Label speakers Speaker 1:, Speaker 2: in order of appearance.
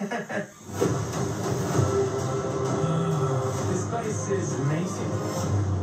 Speaker 1: this place is amazing.